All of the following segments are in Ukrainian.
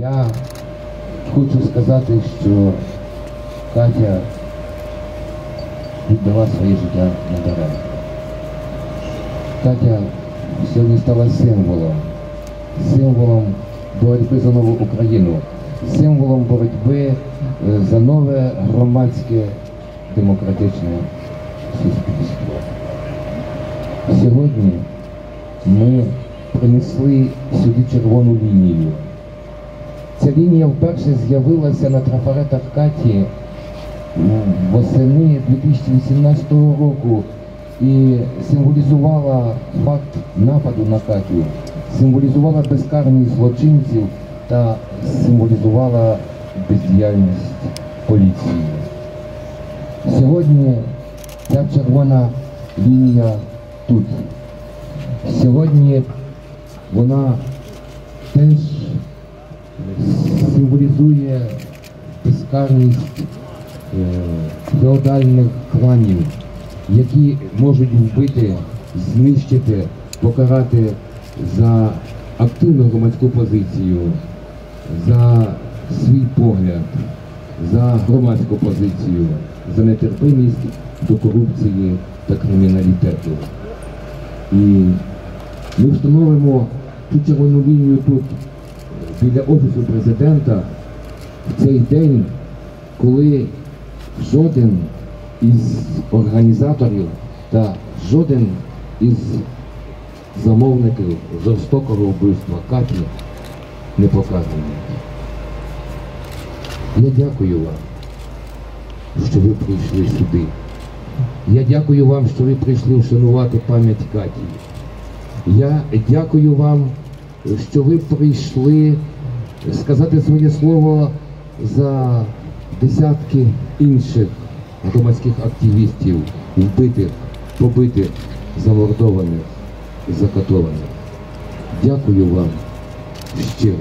Я хочу сказати, що Катя віддала своє життя на даремно. Катя сьогодні стала символом, символом боротьби за нову Україну, символом боротьби е, за нове громадське демократичне суспільство. Сьогодні ми принесли сюди червону лінію. Ця лінія вперше з'явилася на трафаретах Каті восени 2018 року і символізувала факт нападу на Катю, символізувала безкарність злочинців та символізувала бездіяльність поліції. Сьогодні ця червона лінія тут. Сьогодні вона теж символізує безкарність е, феодальних кланів, які можуть вбити, знищити, покарати за активну громадську позицію, за свій погляд, за громадську позицію, за нетерпимість до корупції та криміналітету. І ми встановимо цю червону лінію тут, біля Офісу президента, в цей день, коли жоден із організаторів та жоден із замовників жорстокого вбивства Каті не показаний. Я дякую вам, що ви прийшли сюди. Я дякую вам, що ви прийшли вшанувати пам'ять Каті. Я дякую вам, що ви прийшли сказати своє слово за десятки інших громадських активістів, вбитих, побитих, замордованих, закатованих. Дякую вам щиро.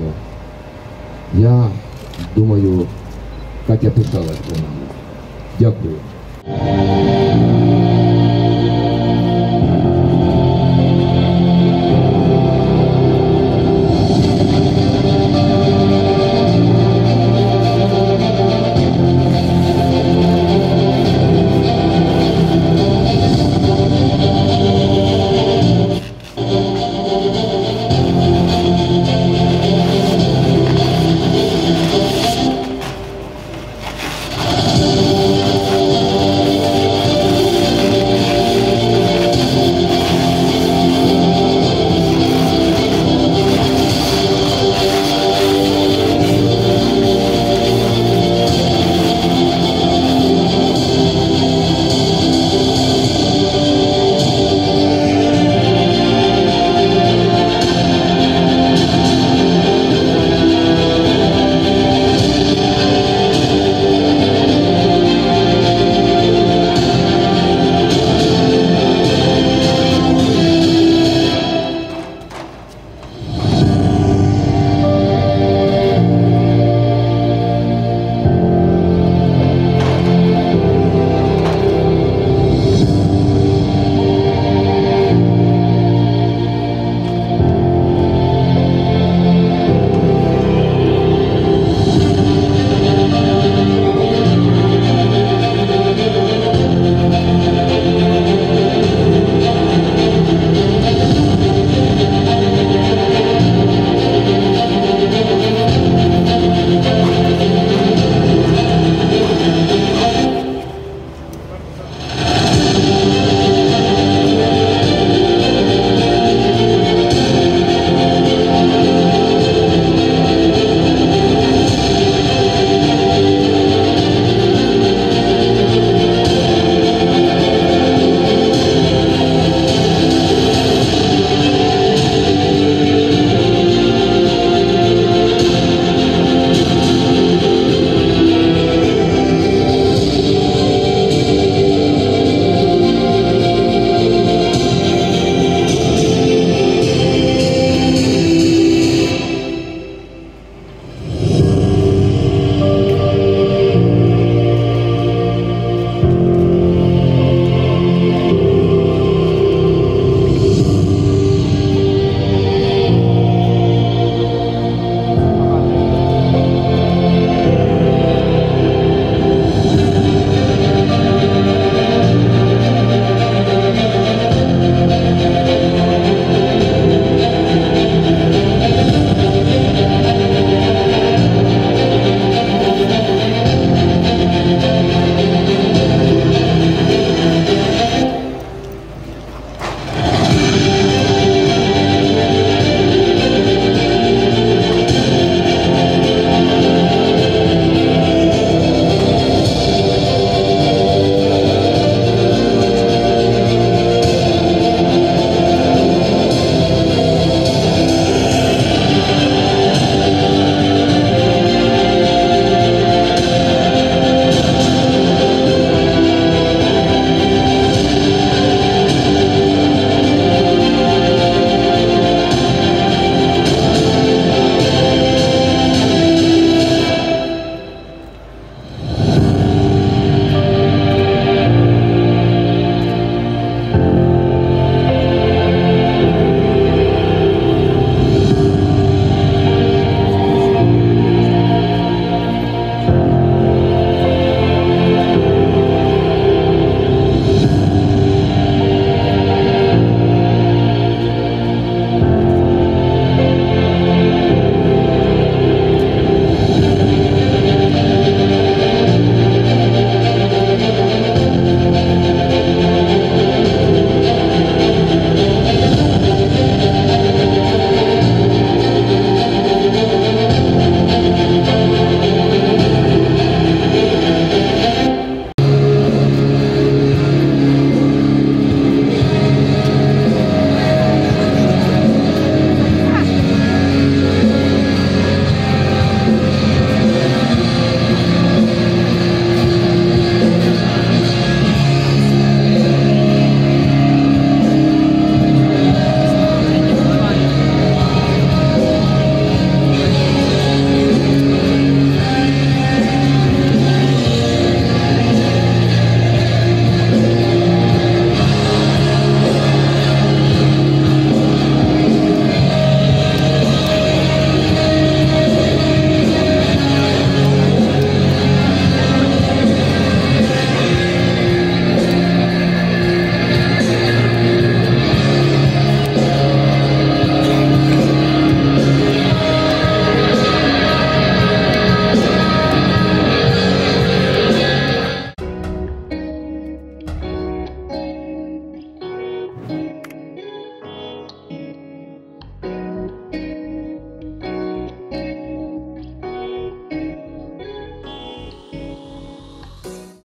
Я думаю, Катя пишалась про нами. Дякую.